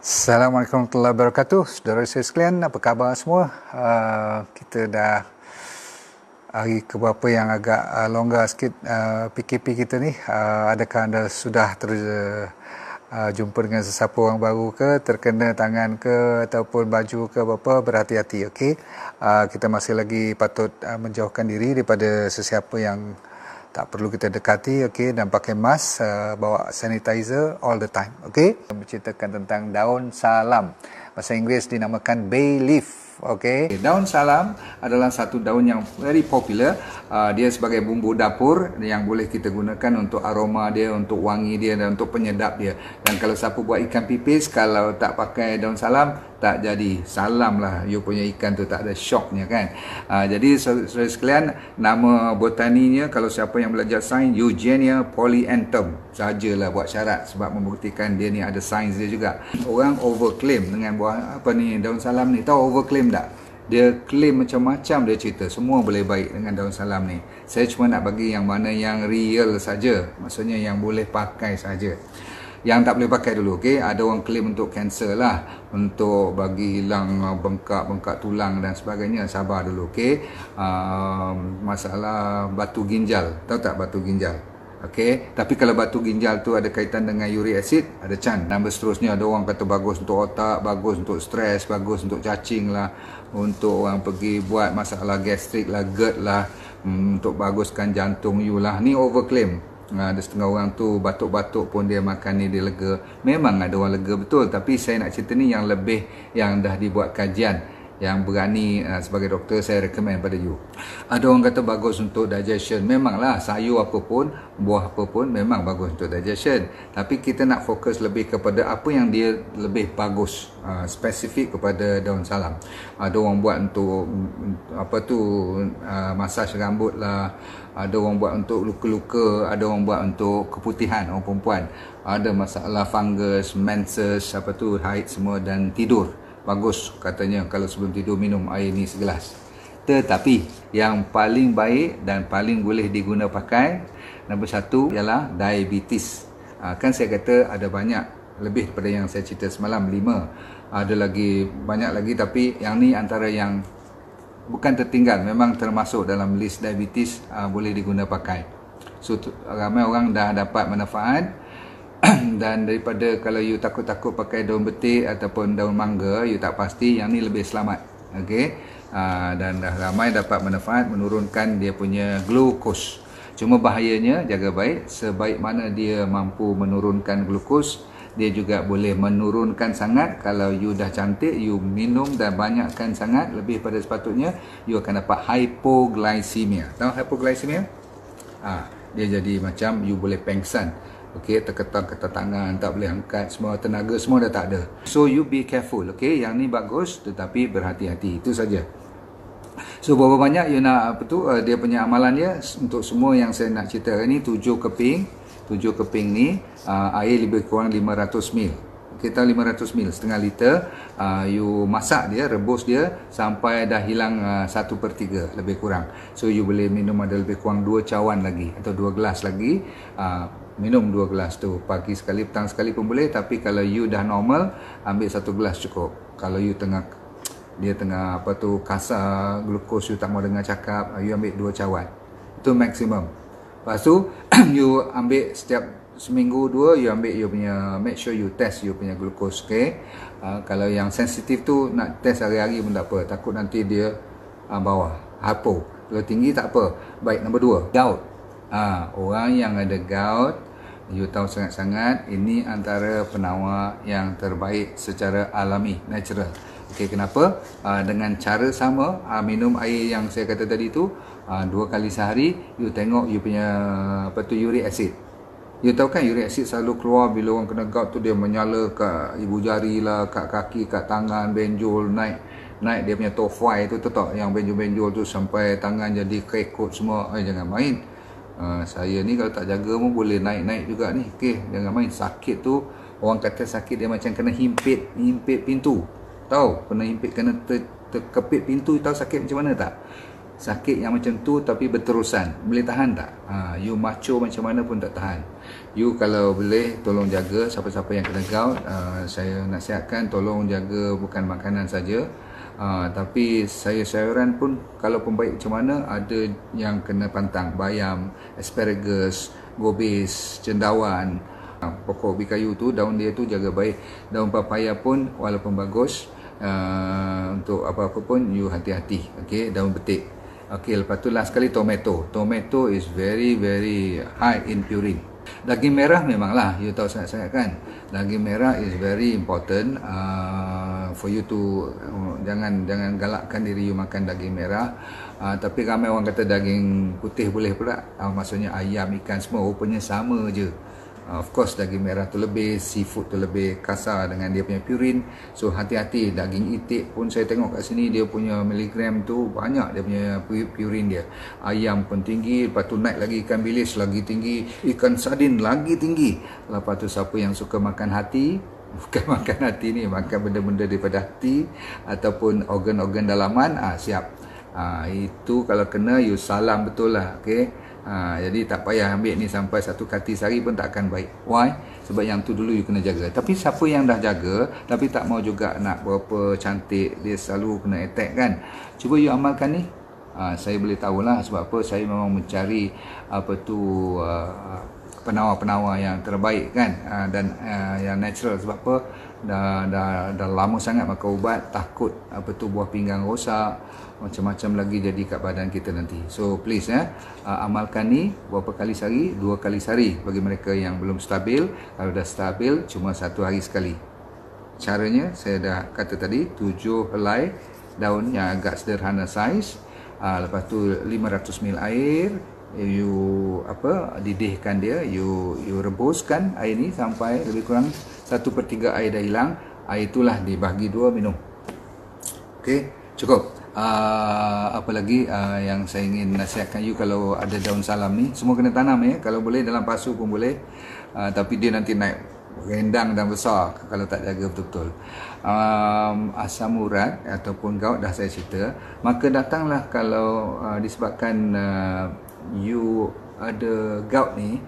Assalamualaikum warahmatullahi wabarakatuh. Saudara saya sekalian, apa khabar semua? Uh, kita dah hari keberapa yang agak uh, longgar sikit uh, PKP kita ni. Uh, adakah anda sudah ter uh, jumpa dengan sesiapa orang baru ke, terkena tangan ke ataupun baju ke apa-apa, berhati-hati, okey. Uh, kita masih lagi patut uh, menjauhkan diri daripada sesiapa yang tak perlu kita dekati okey dan pakai mask uh, bawa sanitizer all the time okey? Menceritakan tentang daun salam. Bahasa Inggeris dinamakan bay leaf okey? Daun salam adalah satu daun yang very popular. Uh, dia sebagai bumbu dapur yang boleh kita gunakan untuk aroma dia untuk wangi dia dan untuk penyedap dia. Dan kalau siapa buat ikan pipis kalau tak pakai daun salam tak jadi. Salam lah you punya ikan tu tak ada shocknya kan? Uh, jadi saudara sekalian nama botaninya kalau siapa yang belajar sains Eugenia polyanthum sajalah buat syarat sebab membuktikan dia ni ada sains dia juga. Orang overclaim dengan buah apa ni daun salam ni. Tahu overclaim tak? Dia claim macam-macam dia cerita. Semua boleh baik dengan daun salam ni. Saya cuma nak bagi yang mana yang real saja. Maksudnya yang boleh pakai saja yang tak boleh pakai dulu okey? Ada orang claim untuk cancer lah untuk bagi hilang uh, bengkak-bengkak tulang dan sebagainya. Sabar dulu okey? Uh, masalah batu ginjal. Tahu tak batu ginjal? Okey? Tapi kalau batu ginjal tu ada kaitan dengan uric acid ada can dan seterusnya ada orang kata bagus untuk otak bagus untuk stres bagus untuk cacing lah untuk orang pergi buat masalah gastrik lah GERD lah hmm, untuk baguskan jantung you lah. Ni overclaim Ha, ada setengah orang tu batuk-batuk pun dia makan ni dia lega. Memang ada orang lega betul tapi saya nak cerita ni yang lebih yang dah dibuat kajian yang berani uh, sebagai doktor saya recommend pada you. Ada orang kata bagus untuk digestion. Memanglah sayur apa pun, buah apa pun memang bagus untuk digestion. Tapi kita nak fokus lebih kepada apa yang dia lebih bagus uh, spesifik kepada daun salam. Ada orang buat untuk apa tu uh, masaj rambut lah. Ada orang buat untuk luka-luka, ada orang buat untuk keputihan orang perempuan. Ada masalah fungus, menses, apa tu haid semua dan tidur bagus katanya kalau sebelum tidur minum air ni segelas. Tetapi yang paling baik dan paling boleh diguna pakai nombor satu ialah diabetes. Ha, kan saya kata ada banyak lebih daripada yang saya cerita semalam lima. Ada lagi banyak lagi tapi yang ni antara yang bukan tertinggal memang termasuk dalam list diabetes ha, boleh diguna pakai. So ramai orang dah dapat manfaat dan daripada kalau you takut-takut pakai daun betik ataupun daun mangga you tak pasti yang ni lebih selamat. Okey uh, dan dah ramai dapat manfaat menurunkan dia punya glukos. Cuma bahayanya jaga baik. Sebaik mana dia mampu menurunkan glukos dia juga boleh menurunkan sangat. Kalau you dah cantik you minum dan banyakkan sangat lebih pada sepatutnya you akan dapat hypoglycemia. Tahu hypoglycemia? Ah dia jadi macam you boleh pengsan Okey, terketan-ketan tangan, tak boleh angkat, semua tenaga semua dah tak ada. So you be careful, okey? Yang ni bagus tetapi berhati-hati. Itu saja. So berapa banyak you nak apa tu uh, dia punya amalan dia untuk semua yang saya nak cerita ni tujuh keping, tujuh keping ni uh, air lebih kurang 500 ml. Kita 500 ml setengah liter. Uh, you masak dia rebus dia sampai dah hilang uh, 1 per 3 lebih kurang. So you boleh minum ada lebih kurang 2 cawan lagi atau 2 gelas lagi. Uh, minum dua gelas tu pagi sekali petang sekali pun boleh. Tapi kalau you dah normal ambil satu gelas cukup. Kalau you tengah dia tengah apa tu kasar glukos you tak mau dengar cakap you ambil dua cawan. Itu maksimum lepas tu you ambil setiap seminggu dua you ambil you punya make sure you test you punya glukos okay? uh, kalau yang sensitif tu nak test hari-hari pun tak apa. Takut nanti dia uh, bawah. Hypo kalau tinggi tak apa. Baik nombor dua gout. Uh, orang yang ada gout you tahu sangat-sangat ini antara penawar yang terbaik secara alami natural. Okey kenapa? Uh, dengan cara sama uh, minum air yang saya kata tadi tu uh, dua kali sehari you tengok you punya apa tu uric acid you tahu kan uric acid selalu keluar bila orang kena gout tu dia menyala kat ibu jari lah kat kaki kat tangan benjol naik naik dia punya tofai tu tak yang benjol-benjol tu sampai tangan jadi kekut semua eh, jangan main Ha, saya ni kalau tak jaga pun boleh naik-naik juga ni. Okey, jangan main sakit tu. Orang kata sakit dia macam kena himpit, himpit pintu. Tahu? Kena himpit, kena ter, terkepit pintu, tahu sakit macam mana tak? Sakit yang macam tu tapi berterusan. Boleh tahan tak? Ha, you macho macam mana pun tak tahan. You kalau boleh tolong jaga siapa-siapa yang kena gout. Uh, saya nasihatkan tolong jaga bukan makanan saja. Uh, tapi saya sayuran pun kalau pun baik macam mana ada yang kena pantang. Bayam asparagus gobis cendawan. Uh, pokok ubi kayu tu daun dia tu jaga baik. Daun papaya pun walaupun bagus uh, untuk apa-apa pun you hati-hati. Okey daun betik Okey, lepas tu last sekali tomato. Tomato is very very high in purine. Daging merah memanglah, you tahu sangat-sangat kan. Daging merah is very important uh, for you to uh, jangan jangan galakkan diri you makan daging merah. Uh, tapi ramai orang kata daging putih boleh pula. Uh, maksudnya ayam, ikan semua rupanya sama je. Uh, of course daging merah tu lebih seafood tu lebih kasar dengan dia punya purin so hati-hati daging itik pun saya tengok kat sini dia punya miligram tu banyak dia punya purin dia. Ayam pun tinggi lepas tu naik lagi ikan bilis lagi tinggi ikan sardin lagi tinggi. Lepas tu siapa yang suka makan hati? Bukan makan hati ni makan benda-benda daripada hati ataupun organ-organ dalaman. Ah siap. Ah itu kalau kena you salam betul lah okey Ha, jadi tak payah ambil ni sampai satu kati sehari pun tak akan baik. Why? Sebab yang tu dulu you kena jaga. Tapi siapa yang dah jaga tapi tak mau juga nak berapa cantik dia selalu kena attack kan. Cuba you amalkan ni. Ha, saya boleh tahulah sebab apa saya memang mencari apa tu uh, penawar-penawar yang terbaik kan uh, dan uh, yang natural sebab apa dah, dah dah lama sangat makan ubat takut apa tu buah pinggang rosak macam-macam lagi jadi kat badan kita nanti. So please ya, uh, amalkan ni berapa kali sehari? Dua kali sehari bagi mereka yang belum stabil. Kalau dah stabil, cuma satu hari sekali. Caranya saya dah kata tadi, tujuh helai daun yang agak sederhana saiz. Uh, lepas tu 500 ml air, you apa didihkan dia, you you rebuskan air ni sampai lebih kurang satu per tiga air dah hilang. Air itulah dibagi dua minum. Okey, cukup uh, apa lagi uh, yang saya ingin nasihatkan you kalau ada daun salam ni semua kena tanam ya kalau boleh dalam pasu pun boleh uh, tapi dia nanti naik rendang dan besar kalau tak jaga betul-betul um, asam urat ataupun gout dah saya cerita maka datanglah kalau uh, disebabkan uh, you ada gout ni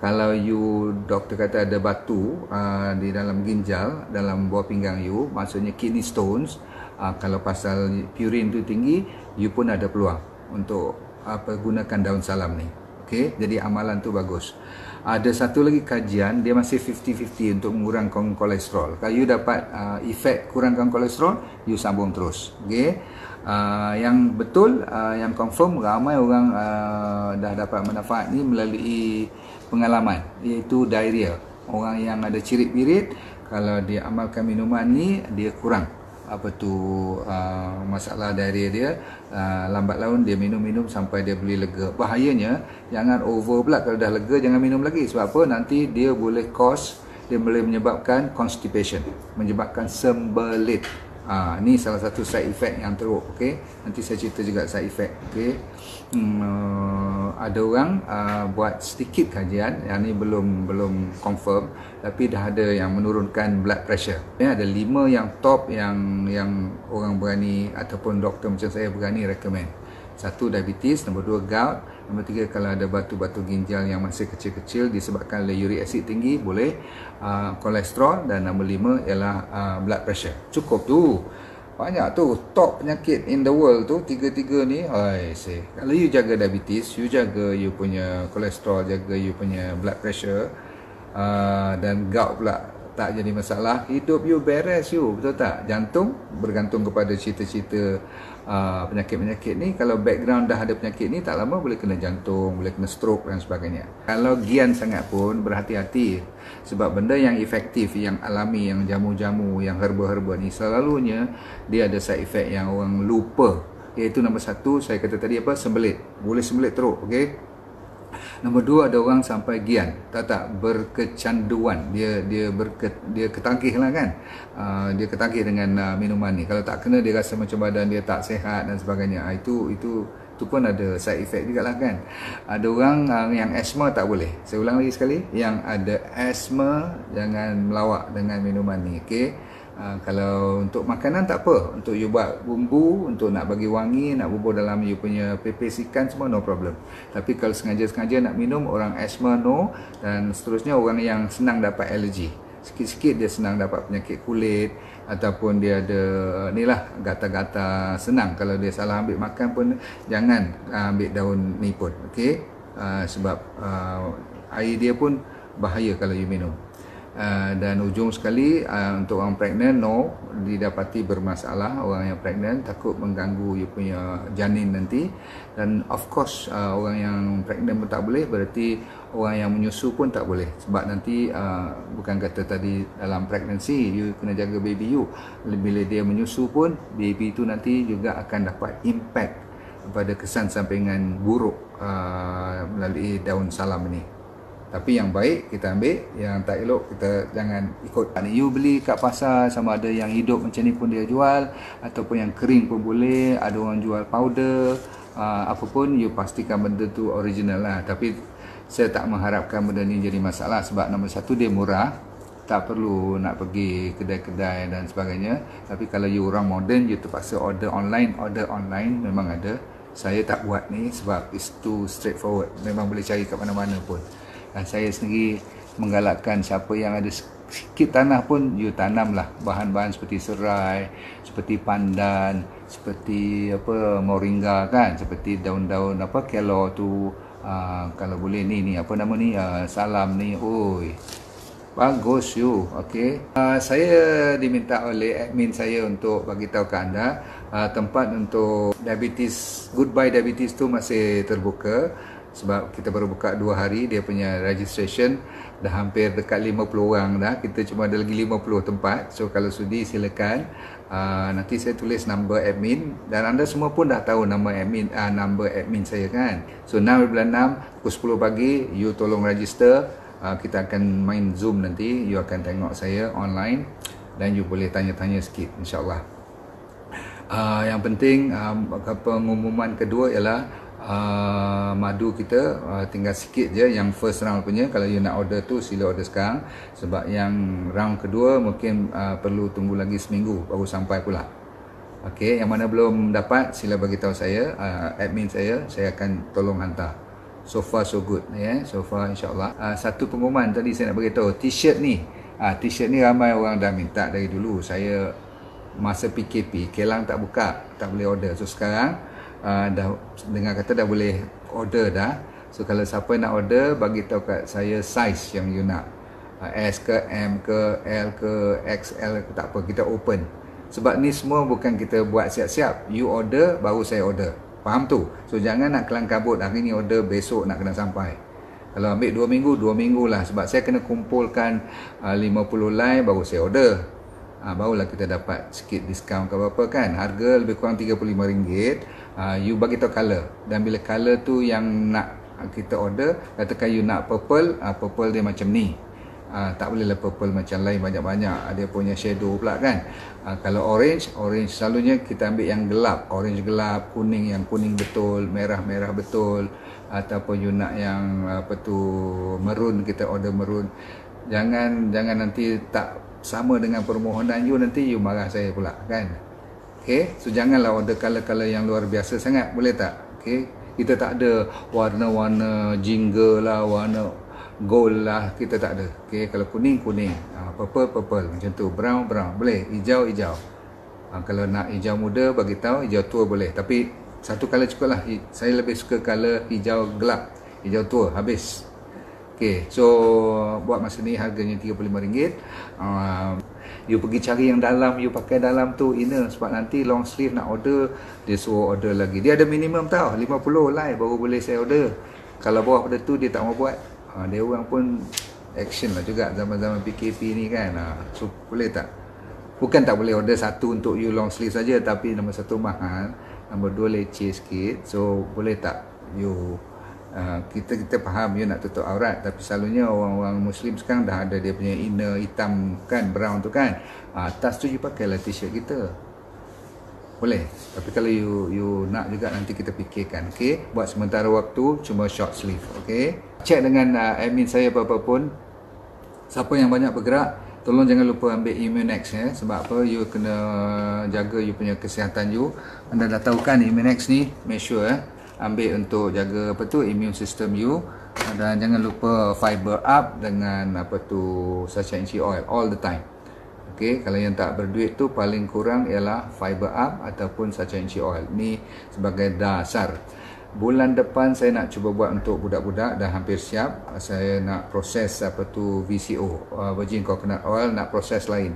kalau you doktor kata ada batu uh, di dalam ginjal dalam buah pinggang you maksudnya kidney stones uh, kalau pasal purin tu tinggi you pun ada peluang untuk apa gunakan daun salam ni. Okey? Jadi amalan tu bagus. Ada satu lagi kajian dia masih 50-50 untuk mengurangkan kolesterol. Kalau you dapat uh, efek kurangkan kolesterol you sambung terus. Okey uh, yang betul uh, yang confirm ramai orang uh, dah dapat manfaat ni melalui pengalaman iaitu diarrhea. Orang yang ada cirit-birit kalau dia amalkan minuman ni dia kurang. Apa tu uh, masalah dari dia uh, lambat laun dia minum-minum sampai dia boleh lega. Bahayanya jangan over pula kalau dah lega jangan minum lagi. Sebab apa? Nanti dia boleh cause dia boleh menyebabkan constipation menyebabkan sembelit Ha, ni salah satu side effect yang teruk. Okay? Nanti saya cerita juga side effect. Okay? Hmm, uh, ada orang uh, buat sedikit kajian yang ni belum belum confirm tapi dah ada yang menurunkan blood pressure. Ya, ada lima yang top yang yang orang berani ataupun doktor macam saya berani recommend. Satu diabetes, nombor dua gout, nombor tiga kalau ada batu-batu ginjal yang masih kecil-kecil disebabkan oleh uric acid tinggi boleh uh, kolesterol dan nombor lima ialah uh, blood pressure. Cukup tu. Banyak tu top penyakit in the world tu tiga-tiga ni. Hai say. Kalau you jaga diabetes, you jaga you punya kolesterol, jaga you punya blood pressure uh, dan gout pula tak jadi masalah. Hidup you beres you betul tak? Jantung bergantung kepada cita-cita uh, penyakit-penyakit ni. Kalau background dah ada penyakit ni tak lama boleh kena jantung boleh kena stroke dan sebagainya. Kalau gian sangat pun berhati-hati. Sebab benda yang efektif yang alami yang jamu-jamu yang herba-herba ni selalunya dia ada side effect yang orang lupa. Iaitu nombor satu saya kata tadi apa? Sembelit. Boleh sembelit teruk okey Nombor dua ada orang sampai gian, tak tak berkecanduan. Dia dia berke, dia ketangkih lah kan. Uh, dia ketangkih dengan uh, minuman ni. Kalau tak kena dia rasa macam badan dia tak sehat dan sebagainya. Uh, itu itu itu pun ada side effect juga lah kan. Ada orang uh, yang asma tak boleh. Saya ulang lagi sekali, yang ada asma jangan melawak dengan minuman ni, okey. Uh, kalau untuk makanan tak apa. Untuk you buat bumbu untuk nak bagi wangi nak bubur dalam you punya pepes ikan semua no problem. Tapi kalau sengaja-sengaja nak minum orang asma no. Dan seterusnya orang yang senang dapat alergi sikit-sikit dia senang dapat penyakit kulit ataupun dia ada ni lah gata-gata senang. Kalau dia salah ambil makan pun jangan uh, ambil daun ni pun okay? uh, sebab uh, air dia pun bahaya kalau you minum Uh, dan ujung sekali uh, untuk orang pregnant no didapati bermasalah orang yang pregnant takut mengganggu you punya janin nanti. Dan of course uh, orang yang pregnant pun tak boleh berarti orang yang menyusu pun tak boleh. Sebab nanti uh, bukan kata tadi dalam pregnancy you kena jaga baby you. Bila dia menyusu pun baby tu nanti juga akan dapat impact pada kesan sampingan buruk uh, melalui daun salam ini tapi yang baik kita ambil Yang tak elok kita jangan ikut. You beli kat pasar sama ada yang hidup macam ni pun dia jual Ataupun yang kering pun boleh Ada orang jual powder uh, Apa pun you pastikan benda tu original lah. Tapi saya tak mengharapkan benda ni jadi masalah Sebab nombor satu dia murah Tak perlu nak pergi kedai-kedai dan sebagainya. Tapi kalau you orang modern You terpaksa order online Order online memang ada. Saya tak buat ni sebab it's too straightforward. Memang boleh cari kat mana-mana pun dan saya sendiri menggalakkan siapa yang ada sikit tanah pun you tanamlah bahan-bahan seperti serai, seperti pandan, seperti apa moringa kan, seperti daun-daun apa kelo tu uh, kalau boleh ni ni apa nama ni uh, salam ni. Oi. Bagus you. Okey. Uh, saya diminta oleh admin saya untuk bagi tahu ke anda uh, tempat untuk diabetes goodbye diabetes tu masih terbuka sebab kita baru buka dua hari dia punya registration dah hampir dekat 50 orang dah. Kita cuma ada lagi 50 tempat. So kalau sudi silakan. Uh, nanti saya tulis number admin. Dan anda semua pun dah tahu nama admin uh, number admin saya kan? So 6 bulan 6 pukul 10 pagi you tolong register. Uh, kita akan main zoom nanti. You akan tengok saya online. Dan you boleh tanya-tanya sikit insyaAllah. Uh, yang penting uh, pengumuman kedua ialah uh, madu kita uh, tinggal sikit je. Yang first round punya kalau you nak order tu sila order sekarang. Sebab yang round kedua mungkin uh, perlu tunggu lagi seminggu baru sampai pula. Okey, yang mana belum dapat sila bagi tahu saya uh, admin saya. Saya akan tolong hantar. So far so good. Ya yeah? so far insyaallah. Uh, satu pengumuman tadi saya nak bagi tahu. T-shirt ni uh, t-shirt ni ramai orang dah minta dari dulu. Saya masa PKP kelang tak buka tak boleh order. So sekarang uh, dah dengar kata dah boleh order dah. So kalau siapa nak order bagi tahu kat saya size yang you nak. Uh, S ke M ke L ke XL ke tak apa kita open. Sebab ni semua bukan kita buat siap-siap. You order baru saya order. Faham tu? So jangan nak kelang kabut hari ni order besok nak kena sampai. Kalau ambil 2 minggu, 2 minggu lah. Sebab saya kena kumpulkan uh, 50 line baru saya order ha, barulah kita dapat sikit diskaun ke apa kan harga lebih kurang RM35 ha, you bagi tahu color dan bila color tu yang nak kita order katakan you nak purple ha, purple dia macam ni. Ha, tak boleh lah purple macam lain banyak-banyak. Dia punya shadow pula kan. Ha, kalau orange orange selalunya kita ambil yang gelap. Orange gelap kuning yang kuning betul merah-merah betul ataupun you nak yang apa tu maroon kita order maroon. Jangan jangan nanti tak sama dengan permohonan you nanti you marah saya pula kan okey so janganlah order color-color yang luar biasa sangat boleh tak? Okey kita tak ada warna-warna jingga lah warna gold lah kita tak ada. Okey kalau kuning kuning ha, purple purple macam tu brown brown boleh hijau hijau ha, kalau nak hijau muda bagi tahu hijau tua boleh. Tapi satu color cukup lah. Saya lebih suka color hijau gelap hijau tua habis. Okay, so buat masa ni harganya RM35. Uh, you pergi cari yang dalam, you pakai dalam tu inner sebab nanti long sleeve nak order, dia suruh order lagi. Dia ada minimum tau, 50 lah baru boleh saya order. Kalau bawah pada tu dia tak mau buat. Uh, dia orang pun action lah juga zaman-zaman PKP ni kan. Uh, so boleh tak? Bukan tak boleh order satu untuk you long sleeve saja tapi nombor satu mahal, nombor dua leceh sikit. So boleh tak you Ah, kita kita faham you nak tutup aurat tapi selalunya orang-orang muslim sekarang dah ada dia punya inner hitam kan brown tu kan. Atas tu you pakai lah t-shirt kita. Boleh? Tapi kalau you you nak juga nanti kita fikirkan okey? Buat sementara waktu cuma short sleeve okey? Check dengan uh, admin saya apa-apa pun. Siapa yang banyak bergerak tolong jangan lupa ambil Immunex ya. Sebab apa? You kena jaga you punya kesihatan you. Anda dah tahu kan Immunex ni? Make sure eh ambil untuk jaga apa tu immune system you. Dan jangan lupa fiber up dengan apa tu sachainchi oil all the time. Okey, kalau yang tak berduit tu paling kurang ialah fiber up ataupun sachainchi oil. Ni sebagai dasar. Bulan depan saya nak cuba buat untuk budak-budak dah hampir siap. Saya nak proses apa tu VCO uh, virgin coconut oil nak proses lain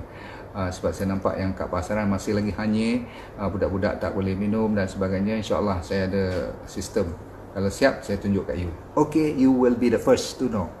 uh, sebab saya nampak yang kat pasaran masih lagi hanyir uh, budak-budak tak boleh minum dan sebagainya insyaallah saya ada sistem kalau siap saya tunjuk kat you okay you will be the first to know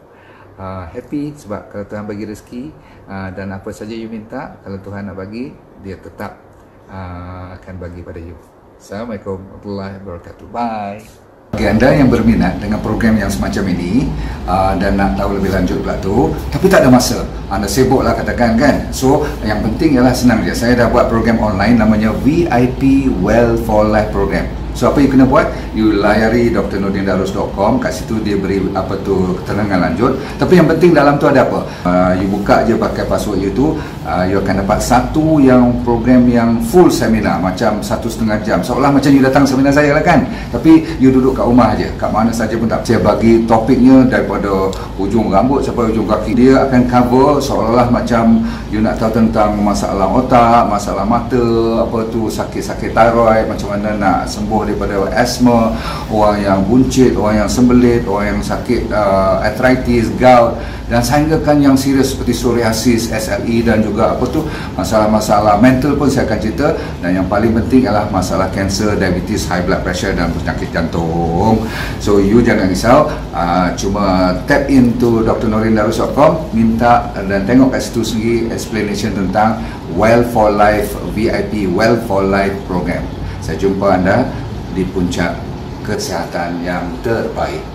uh, happy sebab kalau Tuhan bagi rezeki uh, dan apa saja you minta kalau Tuhan nak bagi dia tetap uh, akan bagi pada you Assalamualaikum warahmatullahi wabarakatuh. Bye. Bagi anda yang berminat dengan program yang semacam ini uh, dan nak tahu lebih lanjut pula tu, tapi tak ada masa. Anda sibuk lah katakan kan. So, yang penting ialah senang je. Saya dah buat program online namanya VIP Well for Life Program. So apa you kena buat? You layari drnordindarus.com Kat situ dia beri apa tu keterangan lanjut. Tapi yang penting dalam tu ada apa? Uh, you buka je pakai password you tu uh, You akan dapat satu yang program yang full seminar. Macam satu setengah jam. Seolah macam you datang seminar saya lah kan? Tapi you duduk kat rumah je. Kat mana saja pun tak. Saya bagi topiknya daripada ujung rambut sampai ujung kaki Dia akan cover. Seolah-olah macam You nak tahu tentang masalah otak Masalah mata Apa tu sakit-sakit thyroid Macam mana nak sembuh daripada asma, orang yang buncit, orang yang sembelit, orang yang sakit uh, arthritis, gout dan sehinggakan yang serius seperti psoriasis, SLE dan juga apa tu masalah-masalah mental pun saya akan cerita dan yang paling penting adalah masalah kanser, diabetes, high blood pressure dan penyakit jantung. So you jangan risau, uh, cuma tap into drnorindarus.com minta dan tengok kat situ sendiri explanation tentang Well for Life VIP Well for Life program. Saya jumpa anda di puncak kesihatan yang terbaik.